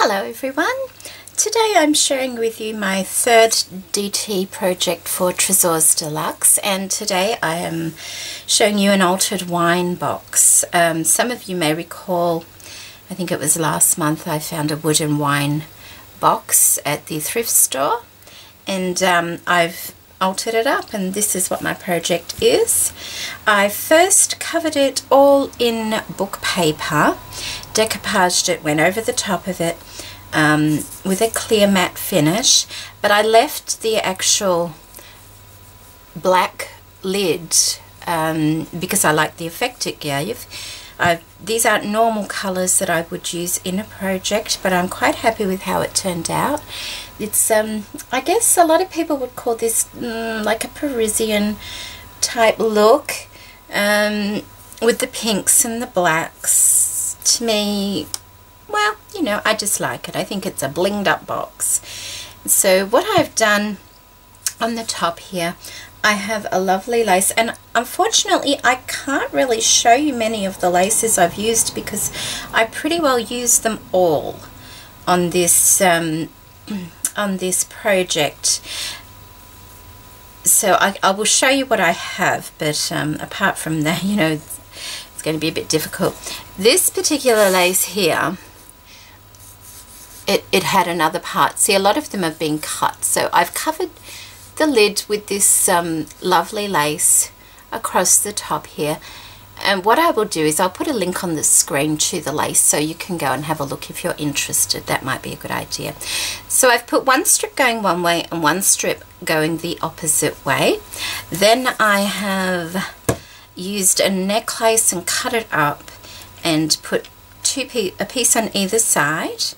Hello everyone. Today I'm sharing with you my third DT project for Tresors de Luxe and today I am showing you an altered wine box. Um, some of you may recall, I think it was last month I found a wooden wine box at the thrift store and um, I've altered it up and this is what my project is. I first covered it all in book paper, decoupaged it, went over the top of it um, with a clear matte finish but I left the actual black lid um, because I like the effect it gave. I've, these aren't normal colours that I would use in a project but I'm quite happy with how it turned out. It's, um, I guess a lot of people would call this mm, like a Parisian type look um, with the pinks and the blacks. To me, well, you know, I just like it. I think it's a blinged up box. So what I've done on the top here, I have a lovely lace and unfortunately I can't really show you many of the laces I've used because I pretty well use them all on this um, on this project. So I, I, will show you what I have, but um, apart from that, you know, it's going to be a bit difficult. This particular lace here, it, it had another part. See, a lot of them have been cut. So I've covered the lid with this um, lovely lace across the top here and what I will do is I'll put a link on the screen to the lace so you can go and have a look if you're interested. That might be a good idea. So I've put one strip going one way and one strip going the opposite way. Then I have used a necklace and cut it up and put two pe a piece on either side.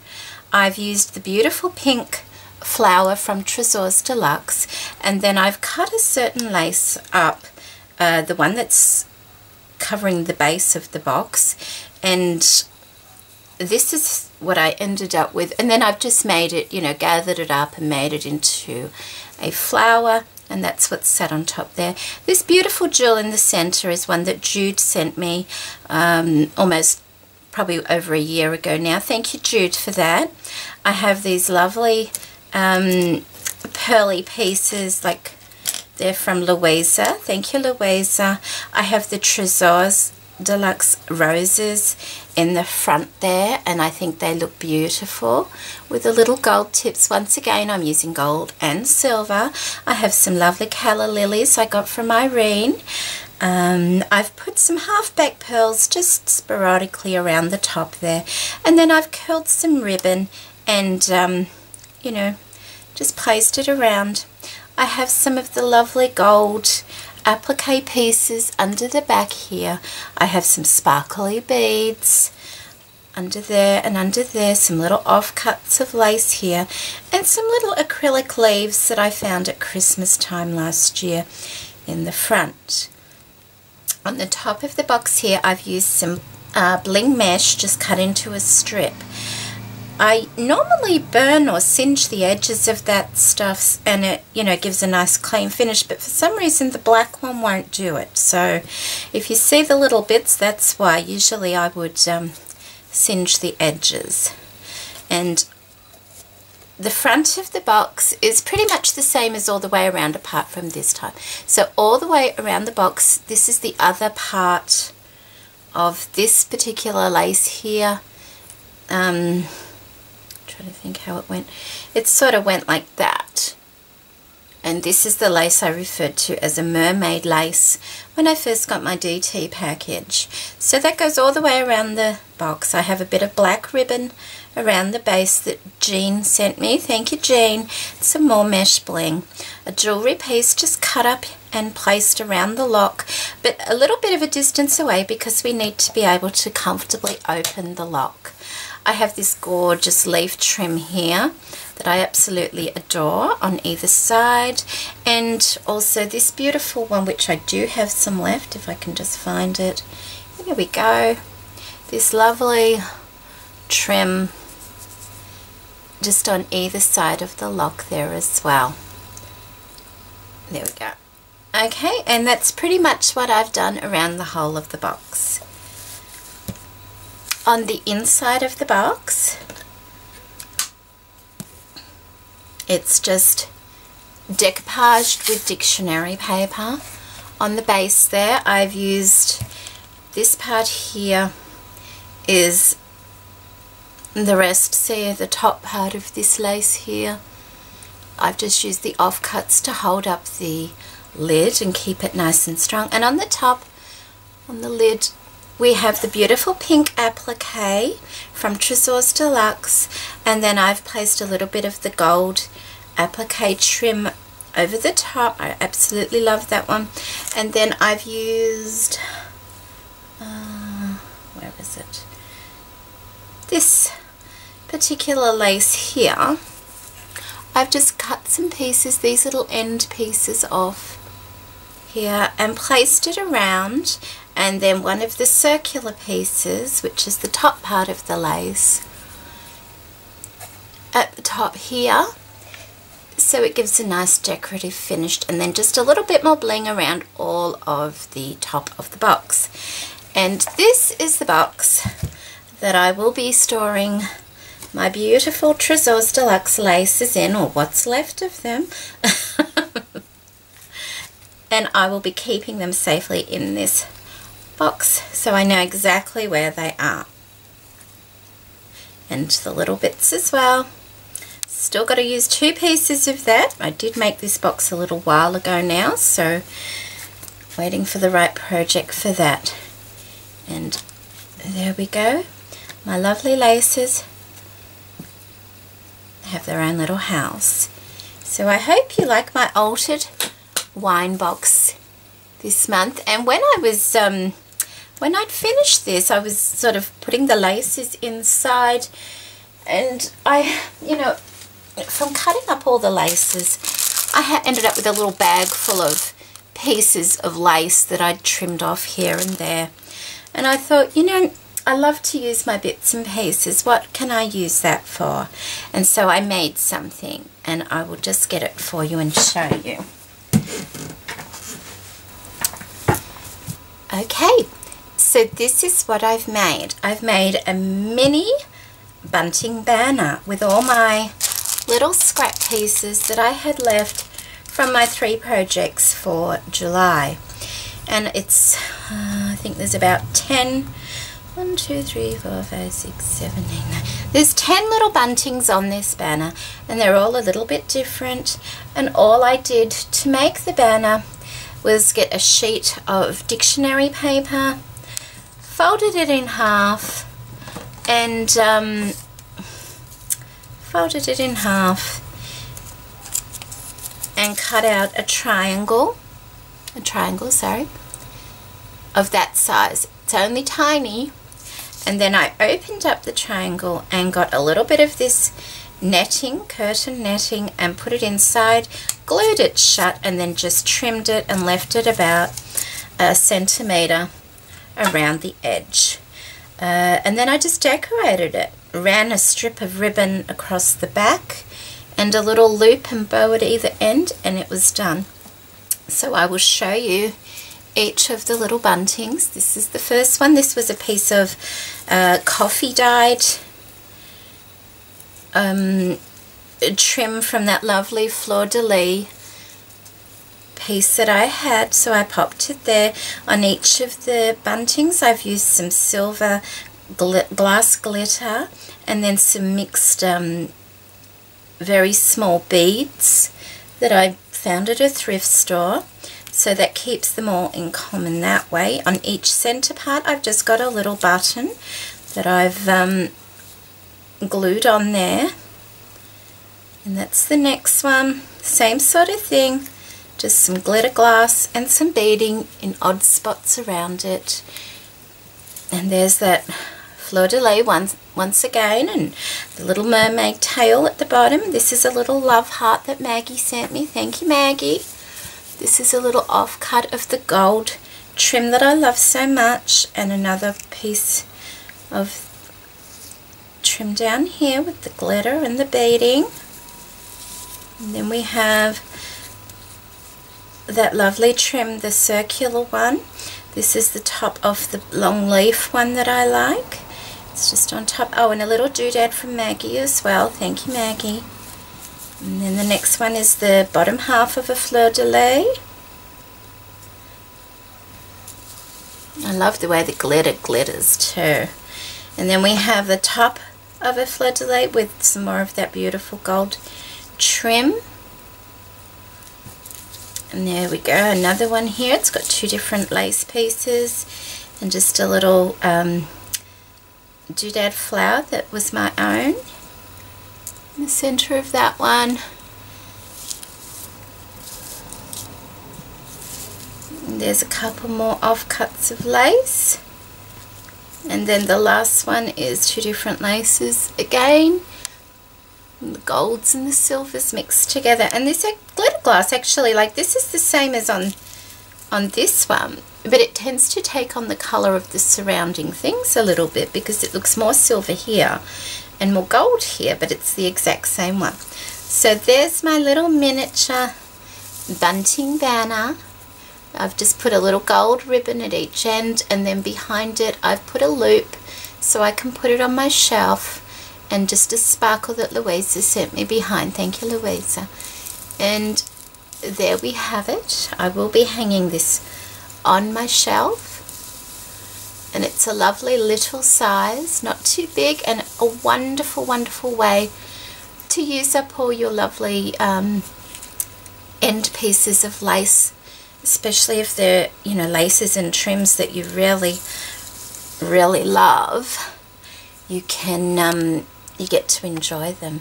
I've used the beautiful pink flower from Tresors de Luxe and then I've cut a certain lace up, uh, the one that's covering the base of the box and this is what I ended up with and then I've just made it you know gathered it up and made it into a flower and that's what's sat on top there. This beautiful jewel in the center is one that Jude sent me um, almost probably over a year ago now. Thank you Jude for that. I have these lovely um, pearly pieces like they're from Louisa. Thank you, Louisa. I have the Tresors de Luxe Roses in the front there and I think they look beautiful with the little gold tips. Once again, I'm using gold and silver. I have some lovely calla lilies I got from Irene. Um, I've put some half-back pearls just sporadically around the top there and then I've curled some ribbon and um, you know just placed it around I have some of the lovely gold applique pieces under the back here. I have some sparkly beads under there and under there, some little offcuts of lace here, and some little acrylic leaves that I found at Christmas time last year in the front. On the top of the box here, I've used some uh, bling mesh just cut into a strip. I normally burn or singe the edges of that stuff and it, you know, gives a nice clean finish, but for some reason the black one won't do it. So if you see the little bits, that's why. Usually I would um, singe the edges. And the front of the box is pretty much the same as all the way around apart from this time. So all the way around the box, this is the other part of this particular lace here. Um, trying to think how it went. It sort of went like that. And this is the lace I referred to as a mermaid lace when I first got my DT package. So that goes all the way around the box. I have a bit of black ribbon around the base that Jean sent me. Thank you, Jean. Some more mesh bling. A jewellery piece just cut up and placed around the lock, but a little bit of a distance away because we need to be able to comfortably open the lock. I have this gorgeous leaf trim here that I absolutely adore on either side and also this beautiful one which I do have some left if I can just find it. Here we go. This lovely trim just on either side of the lock there as well. There we go. Okay, and that's pretty much what I've done around the whole of the box on the inside of the box it's just decoupaged with dictionary paper. On the base there I've used this part here is the rest see the top part of this lace here. I've just used the offcuts to hold up the lid and keep it nice and strong. And on the top on the lid we have the beautiful pink applique from Tresors de Luxe. And then I've placed a little bit of the gold applique trim over the top. I absolutely love that one. And then I've used uh, where is it? This particular lace here. I've just cut some pieces these little end pieces off here and placed it around and then one of the circular pieces which is the top part of the lace at the top here so it gives a nice decorative finish and then just a little bit more bling around all of the top of the box. And this is the box that I will be storing my beautiful Tresors de Luxe laces in or what's left of them and I will be keeping them safely in this box so I know exactly where they are and the little bits as well Still got to use two pieces of that. I did make this box a little while ago now, so waiting for the right project for that. And there we go. My lovely laces have their own little house. So I hope you like my altered wine box this month. And when I was, um, when I'd finished this, I was sort of putting the laces inside and I, you know, from cutting up all the laces, I ended up with a little bag full of pieces of lace that I'd trimmed off here and there. And I thought, you know, I love to use my bits and pieces. What can I use that for? And so I made something and I will just get it for you and show you. Okay, so this is what I've made. I've made a mini bunting banner with all my little scrap pieces that I had left from my three projects for July. And it's, uh, I think there's about 10, 1, 2, 3, 4, 5, 6, 7, 8, 9. There's 10 little buntings on this banner and they're all a little bit different. And all I did to make the banner was get a sheet of dictionary paper, folded it in half and um, folded it in half and cut out a triangle a triangle sorry of that size it's only tiny and then I opened up the triangle and got a little bit of this netting curtain netting and put it inside glued it shut and then just trimmed it and left it about a centimeter around the edge uh, and then I just decorated it ran a strip of ribbon across the back and a little loop and bow at either end and it was done. So I will show you each of the little buntings. This is the first one. This was a piece of uh, coffee dyed um, trim from that lovely fleur-de-lis piece that I had so I popped it there on each of the buntings I've used some silver gl glass glitter and then some mixed um, very small beads that I found at a thrift store so that keeps them all in common that way. On each center part I've just got a little button that I've um, glued on there and that's the next one same sort of thing just some glitter glass and some beading in odd spots around it and there's that fleur-de-lis once, once again and the little mermaid tail at the bottom. This is a little love heart that Maggie sent me. Thank you, Maggie. This is a little offcut of the gold trim that I love so much and another piece of trim down here with the glitter and the beading. And then we have that lovely trim, the circular one. This is the top of the long leaf one that I like. It's just on top. Oh, and a little doodad from Maggie as well. Thank you, Maggie. And then the next one is the bottom half of a fleur-de-lis. I love the way the glitter glitters too. And then we have the top of a fleur-de-lis with some more of that beautiful gold trim. And there we go, another one here. It's got two different lace pieces and just a little um, doodad flower that was my own. In the center of that one. There's a couple more offcuts of lace. And then the last one is two different laces again. And the golds and the silvers mixed together. And this glitter glass actually, like this is the same as on on this one but it tends to take on the color of the surrounding things a little bit because it looks more silver here and more gold here but it's the exact same one so there's my little miniature bunting banner I've just put a little gold ribbon at each end and then behind it I've put a loop so I can put it on my shelf and just a sparkle that Louisa sent me behind. Thank you Louisa. And there we have it. I will be hanging this on my shelf and it's a lovely little size, not too big and a wonderful, wonderful way to use up all your lovely um, end pieces of lace especially if they're you know laces and trims that you really really love. You can um, you get to enjoy them.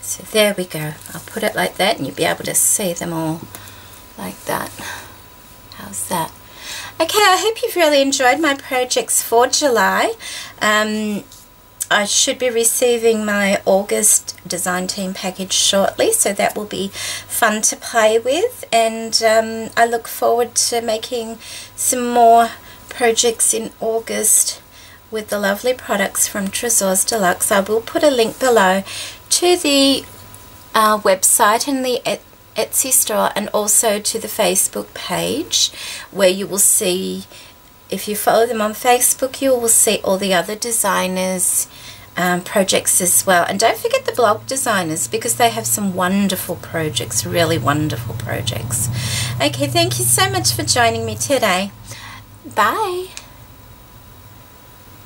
So there we go. I'll put it like that and you'll be able to see them all like that. How's that okay I hope you've really enjoyed my projects for July um, I should be receiving my August design team package shortly so that will be fun to play with and um, I look forward to making some more projects in August with the lovely products from Tresors de Luxe. I will put a link below to the uh, website and the Etsy store and also to the Facebook page where you will see if you follow them on Facebook, you will see all the other designers' um, projects as well. And don't forget the blog designers because they have some wonderful projects, really wonderful projects. Okay, thank you so much for joining me today. Bye.